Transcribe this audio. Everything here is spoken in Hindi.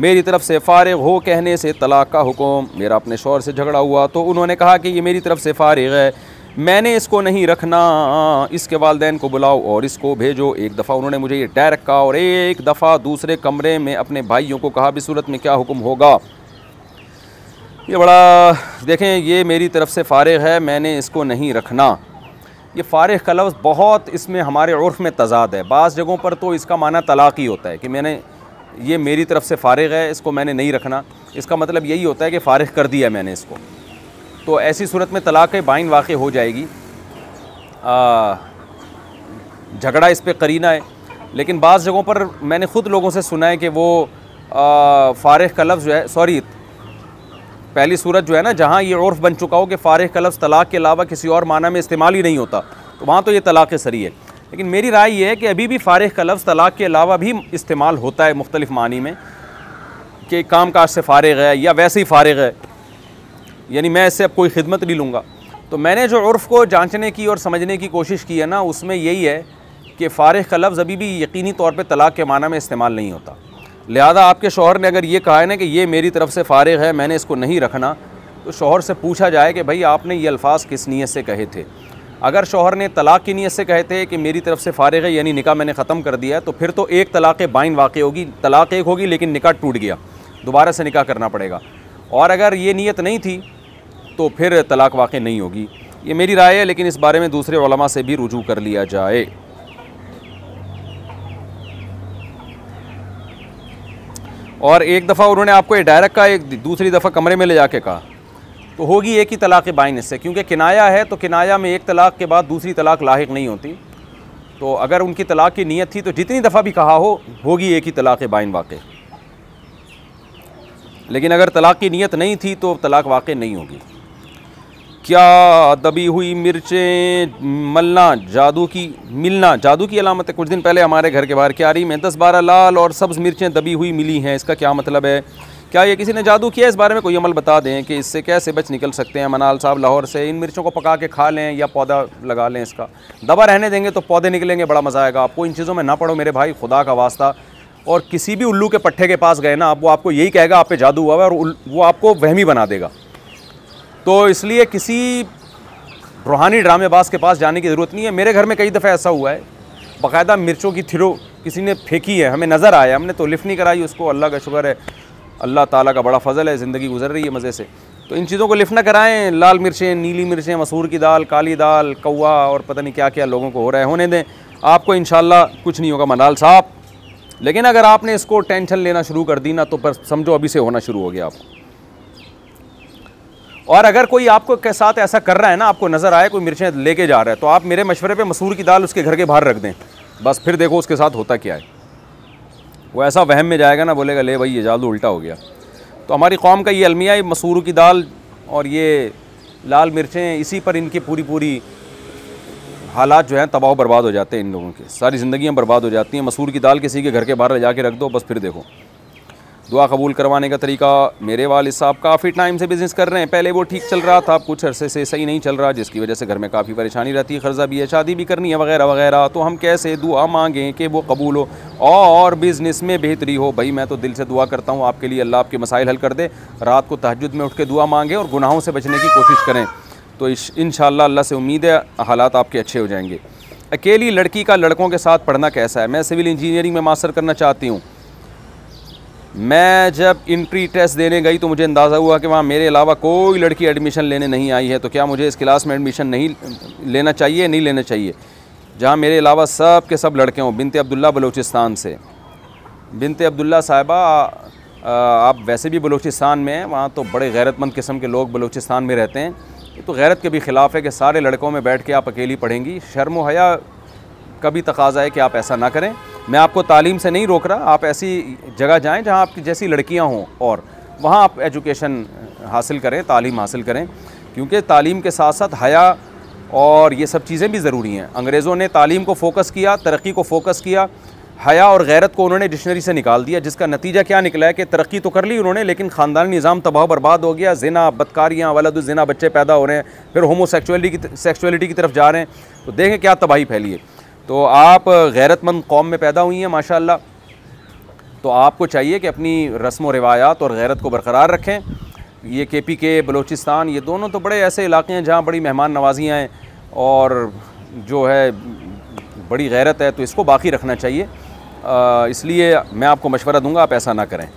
मेरी तरफ़ से फ़ारग हो कहने से तलाक़ का हुक्म। मेरा अपने शोर से झगड़ा हुआ तो उन्होंने कहा कि ये मेरी तरफ़ से फ़ारग है। मैंने इसको नहीं रखना। इसके वालदेन को बुलाओ और इसको भेजो। एक दफ़ा उन्होंने मुझे ये डायरेक्ट कहा और एक दफ़ा दूसरे कमरे में अपने भाइयों को कहा, भी सूरत में क्या हुक्म होगा? ये बड़ा, देखें, ये मेरी तरफ़ से फ़ारग है, मैंने इसको नहीं रखना। ये फ़ारग का लफ्ज़ बहुत इसमें हमारे उर्फ़ में तजाद है। बाज़ जगहों पर तो इसका माना तलाक़ ही होता है कि मैंने ये मेरी तरफ़ से फ़ारग है, इसको मैंने नहीं रखना। इसका मतलब यही होता है कि फ़ारग कर दिया मैंने इसको। तो ऐसी सूरत में तलाक़ बाइन वाक़ हो जाएगी। झगड़ा इस पर करीना है, लेकिन बाज़ जगहों पर मैंने ख़ुद लोगों से सुना है कि वो फ़ारग का लफ्ज़ जो है, सॉरी, पहली सूरत जो है ना, जहाँ ये उर्फ़ बन चुका हो कि फ़ारग का लफ्ज़ तलाक़ के अलावा किसी और माना में इस्तेमाल ही नहीं होता तो वहाँ तो ये तलाक़ सरी है। लेकिन मेरी राय ये है कि अभी भी फ़ारग का लफ्ज़ तलाक़ के अलावा भी इस्तेमाल होता है मुख्तलिफ़ मानी में, कि काम काज से फ़ारग है या वैसे ही फ़ारग है। यानी मैं इससे अब कोई खिदमत नहीं लूँगा। तो मैंने जो उर्फ़ को जांचने की और समझने की कोशिश की है ना, उसमें यही है कि फ़ारग का लफ्ज़ अभी भी यकीनी तौर पर तलाक़ के माना में इस्तेमाल नहीं होता। लिहाजा आपके शोहर ने अगर ये कहा है ना कि ये मेरी तरफ़ से फ़ारग है, मैंने इसको नहीं रखना तो शोहर से पूछा जाए कि भाई आपने ये अल्फाज किस नीयत से कहे थे? अगर शोहर ने तलाक़ की नीयत से कहे थे कि मेरी तरफ़ से फ़ारग है, यानी निका मैंने ख़त्म कर दिया तो फिर तो एक तलाक़ बाइन वाक़ होगी। तलाक़ एक होगी, लेकिन निका टूट गया। दोबारा से निका करना पड़ेगा। और अगर ये नीयत नहीं थी तो फिर तलाक़ वाक़ नहीं होगी। ये मेरी राय है, लेकिन इस बारे में दूसरे से भी रुजू कर लिया जाए। और एक दफ़ा उन्होंने आपको ये डायरेक्ट का, एक दूसरी दफ़ा कमरे में ले जाके कहा। तो होगी एक ही तलाक़ बाइन इससे क्योंकि किनाया है तो किनाया में एक तलाक़ के बाद दूसरी तलाक़ लाक नहीं होती। तो अगर उनकी तलाक़ की नीयत थी तो जितनी दफ़ा भी कहा हो, होगी एक ही तलाक़ बाइन वाक़। लेकिन अगर तलाक़ की नीयत नहीं थी तो तलाक़ वाक़ नहीं होगी। क्या दबी हुई मिर्चें, मलना जादू की, मिलना जादू की अलामत है। कुछ दिन पहले हमारे घर के बाहर क्यारी में दस बारह लाल और सब्ज़ मिर्चें दबी हुई मिली हैं। इसका क्या मतलब है? क्या ये किसी ने जादू किया? इस बारे में कोई अमल बता दें कि इससे कैसे बच निकल सकते हैं मनाल साहब लाहौर से? इन मिर्चों को पका के खा लें या पौधा लगा लें इसका? दबा रहने देंगे तो पौधे निकलेंगे, बड़ा मज़ा आएगा। आपको इन चीज़ों में ना पढ़ो मेरे भाई, खुदा का वास्ता। और किसी भी उल्लू के पट्टे के पास गए ना आप वो आपको यही कहेगा, आप पे जादू हुआ है और वो आपको वहमी बना देगा। तो इसलिए किसी रूहानी ड्रामेबाज के पास जाने की ज़रूरत नहीं है। मेरे घर में कई दफ़ा ऐसा हुआ है। बाकायदा मिर्चों की थिरो किसी ने फेंकी है, हमें नज़र आया, हमने तो लिफ्ट नहीं कराई उसको, अल्लाह का शुक्र है। अल्लाह ताला का बड़ा फजल है, ज़िंदगी गुजर रही है मज़े से। तो इन चीज़ों को लिफ्ट ना कराएँ, लाल मिर्चें, नीली मिर्चें, मसूर की दाल, काली दाल कौआ और पता नहीं क्या क्या लोगों को हो रहा है, होने दें। आपको इन कुछ नहीं होगा, मनाल साहब। लेकिन अगर आपने इसको टेंशन लेना शुरू कर दी ना तो पर समझो अभी से होना शुरू हो गया आपको। और अगर कोई आपको के साथ ऐसा कर रहा है ना, आपको नज़र आए, कोई मिर्चें लेके जा रहा है तो आप मेरे मशवरे पे मसूर की दाल उसके घर के बाहर रख दें। बस फिर देखो उसके साथ होता क्या है। वो ऐसा वहम में जाएगा ना, बोलेगा, ले भाई, ये जादू उल्टा हो गया। तो हमारी कौम का ये अलमिया है मसूर की दाल और ये लाल मिर्चें, इसी पर इनकी पूरी पूरी हालात जो हैं, तबाह बर्बाद हो जाते हैं इन लोगों के। सारी ज़िंदियाँ बर्बाद हो जाती हैं। मसूर की दाल किसी के घर के बाहर ले जाके रख दो, बस फिर देखो। दुआ कबूल करवाने का तरीका मेरे वाल साहब काफ़ी टाइम से बिज़नेस कर रहे हैं। पहले वो ठीक चल रहा था, अब कुछ अरसे से सही नहीं चल रहा, जिसकी वजह से घर में काफ़ी परेशानी रहती है। कर्जा भी है, शादी भी करनी है वगैरह वगैरह। तो हम कैसे दुआ मांगें कि वो कबूल हो और बिज़नेस में बेहतरी हो? भाई, मैं तो दिल से दुआ करता हूँ, आपके लिए अल्लाह आपके मसाइल हल कर दे। रात को तहजद में उठ के दुआ मांगें और गुनाहों से बचने की कोशिश करें। तो इन अल्लाह से उम्मीद है, हालात आपके अच्छे हो जाएँगे। अकेली लड़की का लड़कों के साथ पढ़ना कैसा है? मैं सिविल इंजीनियरिंग में मास्टर करना चाहती हूँ। मैं जब इंट्री टेस्ट देने गई तो मुझे अंदाज़ा हुआ कि वहाँ मेरे अलावा कोई लड़की एडमिशन लेने नहीं आई है तो क्या मुझे इस क्लास में एडमिशन नहीं लेना चाहिए, नहीं लेना चाहिए? जहाँ मेरे अलावा सब के सब लड़के हों, बिनते अब्दुल्ला बलूचिस्तान से। बिनते अब्दुल्ला साहिबा आप वैसे भी बलूचिस्तान में हैं, वहाँ तो बड़े गैरतमंद किस्म के लोग बलूचिस्तान में रहते हैं। ये तो गैरत के भी ख़िलाफ़ है कि सारे लड़कों में बैठ के आप अकेली पढ़ेंगी। शर्म हया का भी तकाजा है कि आप ऐसा ना करें। मैं आपको तालीम से नहीं रोक रहा, आप ऐसी जगह जाएँ जहाँ आपकी जैसी लड़कियाँ हों और वहाँ आप एजुकेशन हासिल करें, तालीम हासिल करें, क्योंकि तालीम के साथ साथ हया और ये सब चीज़ें भी ज़रूरी हैं। अंग्रेज़ों ने तालीम को फोकस किया, तरक्की को फोकस किया, हया और गैरत को उन्होंने डिक्शनरी से निकाल दिया, जिसका नतीजा क्या निकला है कि तरक्की तो कर ली उन्होंने, लेकिन ख़ानदानी निज़ाम तबाह बर्बाद हो गया, जिना बदकारियाँ वलदिना बच्चे पैदा हो रहे हैं, फिर होमोसेक्चुअलिटी की सेक्चुअलिटी की तरफ़ जा रहे हैं। तो देखें क्या तबाही फैली है। तो आप गैरतमंद कौम में पैदा हुई हैं, माशाल्लाह। तो आपको चाहिए कि अपनी रस्म व रिवायात और गैरत को बरकरार रखें। ये के पी के, बलोचिस्तान, ये दोनों तो बड़े ऐसे इलाके हैं जहाँ बड़ी मेहमान नवाजियाँ हैं और जो है बड़ी गैरत है तो इसको बाकी रखना चाहिए। इसलिए मैं आपको मशवरा दूँगा, आप ऐसा ना करें।